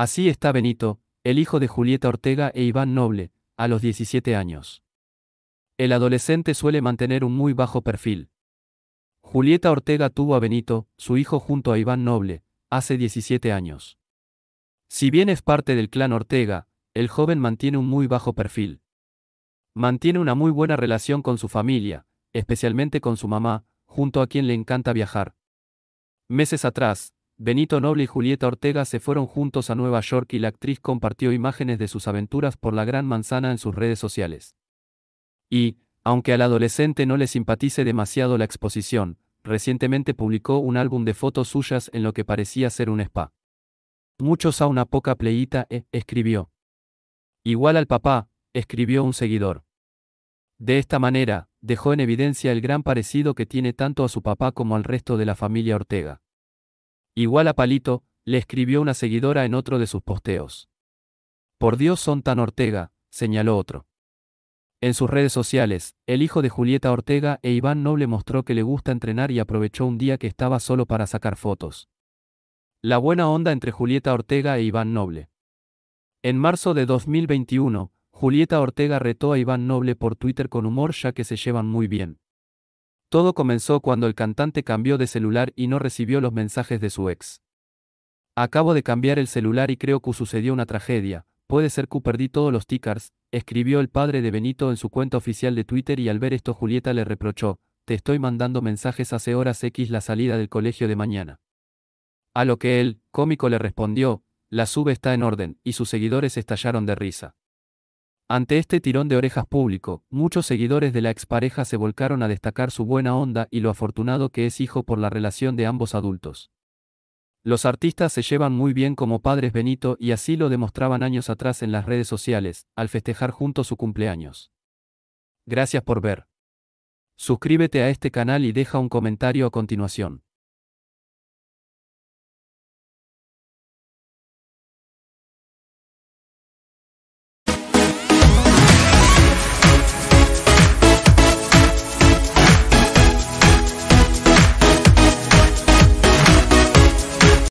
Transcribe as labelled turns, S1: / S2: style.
S1: Así está Benito, el hijo de Julieta Ortega e Iván Noble, a los 17 años. El adolescente suele mantener un muy bajo perfil. Julieta Ortega tuvo a Benito, su hijo junto a Iván Noble, hace 17 años. Si bien es parte del clan Ortega, el joven mantiene un muy bajo perfil. Mantiene una muy buena relación con su familia, especialmente con su mamá, junto a quien le encanta viajar. Meses atrás, Benito Noble y Julieta Ortega se fueron juntos a Nueva York y la actriz compartió imágenes de sus aventuras por la Gran Manzana en sus redes sociales. Y, aunque al adolescente no le simpatice demasiado la exposición, recientemente publicó un álbum de fotos suyas en lo que parecía ser un spa. Muchos a una poca pleita, e, escribió. Igual al papá, escribió un seguidor. De esta manera, dejó en evidencia el gran parecido que tiene tanto a su papá como al resto de la familia Ortega. Igual a Palito, le escribió una seguidora en otro de sus posteos. Por Dios son tan Ortega, señaló otro. En sus redes sociales, el hijo de Julieta Ortega e Iván Noble mostró que le gusta entrenar y aprovechó un día que estaba solo para sacar fotos. La buena onda entre Julieta Ortega e Iván Noble. En marzo de 2021, Julieta Ortega retó a Iván Noble por Twitter con humor ya que se llevan muy bien. Todo comenzó cuando el cantante cambió de celular y no recibió los mensajes de su ex. Acabo de cambiar el celular y creo que sucedió una tragedia, puede ser que perdí todos los tickers, escribió el padre de Benito en su cuenta oficial de Twitter y al ver esto Julieta le reprochó, te estoy mandando mensajes hace horas X la salida del colegio de mañana. A lo que él, cómico, le respondió, la sube está en orden, y sus seguidores estallaron de risa. Ante este tirón de orejas público, muchos seguidores de la expareja se volcaron a destacar su buena onda y lo afortunado que es hijo por la relación de ambos adultos. Los artistas se llevan muy bien como padres Benito y así lo demostraban años atrás en las redes sociales, al festejar juntos su cumpleaños. Gracias por ver. Suscríbete a este canal y deja un comentario a continuación.